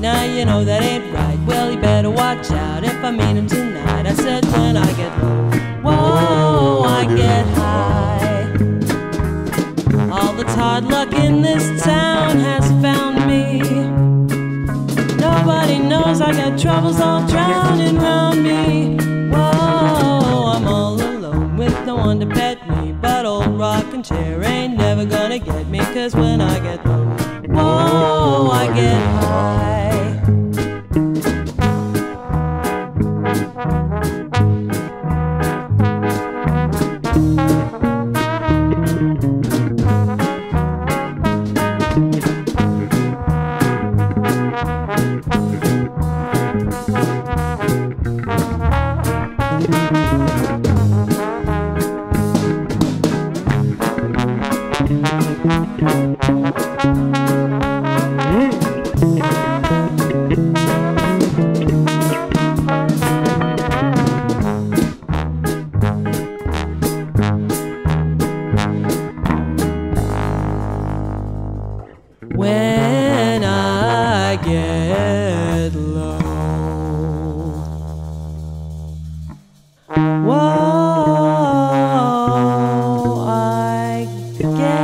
now you know that ain't right. Well, that's hard luck in this town has found me. Nobody knows I got troubles all drowning round me. Whoa, I'm all alone with no one to pet me. But old rocking chair ain't never gonna get me. Cause when I get When get low. Whoa, I get